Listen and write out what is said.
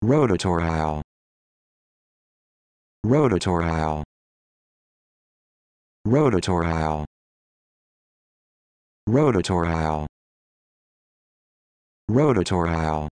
Rotatorial. Rotatorial. Rotatorial. Rotatorial. Rotatorial.